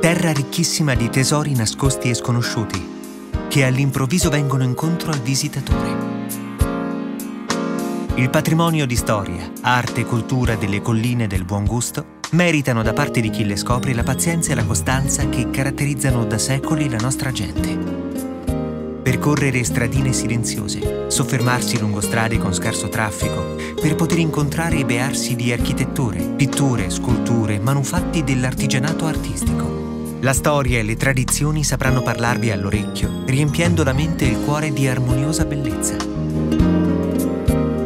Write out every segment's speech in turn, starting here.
terra ricchissima di tesori nascosti e sconosciuti, che all'improvviso vengono incontro al visitatore. Il patrimonio di storia, arte e cultura delle colline del buon gusto meritano da parte di chi le scopre la pazienza e la costanza che caratterizzano da secoli la nostra gente. Percorrere stradine silenziose, soffermarsi lungo strade con scarso traffico, per poter incontrare e bearsi di architetture, pitture, sculture, manufatti dell'artigianato artistico. La storia e le tradizioni sapranno parlarvi all'orecchio, riempiendo la mente e il cuore di armoniosa bellezza.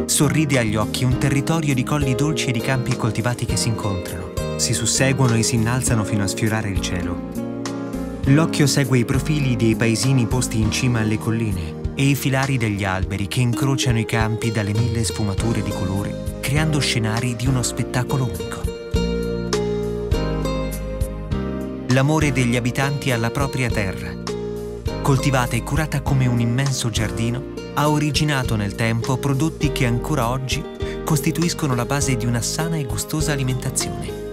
Sorride agli occhi un territorio di colli dolci e di campi coltivati che si incontrano, si susseguono e si innalzano fino a sfiorare il cielo. L'occhio segue i profili dei paesini posti in cima alle colline e i filari degli alberi che incrociano i campi dalle mille sfumature di colore, creando scenari di uno spettacolo unico. L'amore degli abitanti alla propria terra. Coltivata e curata come un immenso giardino, ha originato nel tempo prodotti che ancora oggi costituiscono la base di una sana e gustosa alimentazione.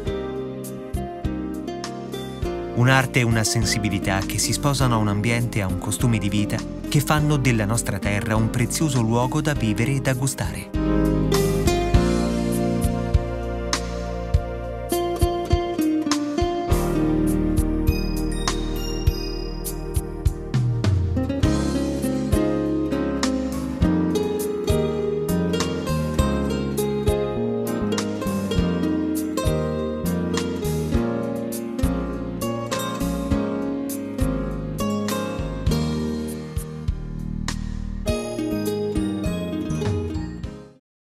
Un'arte e una sensibilità che si sposano a un ambiente e a un costume di vita che fanno della nostra terra un prezioso luogo da vivere e da gustare.